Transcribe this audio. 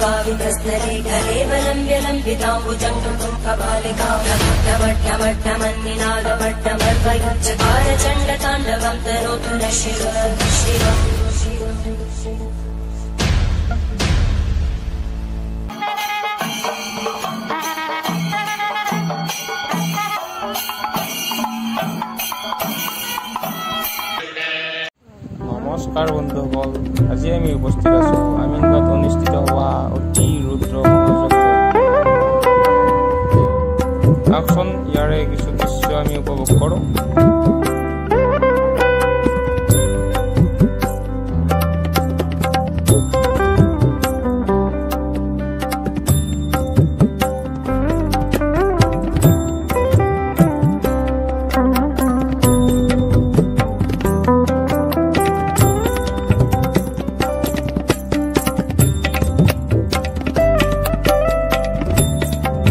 पावितस्तरे कलेवलं व्यलम्बिताम्बुजङ्गमट्टमट्टमन्निनादमट्टमर्वयुच्चकारचण्डताण्डवं तरोतु न शिव নমস্কাৰ বন্ধুসকল আজি আমি উপস্থিত আছোঁ আমিনগাঁৱত অনুষ্ঠিত হোৱা অতি ৰুদ্ৰ মহাযজ্ঞ আহকচোন ইয়াৰে কিছু দৃশ্য আমি উপভোগ কৰোঁ।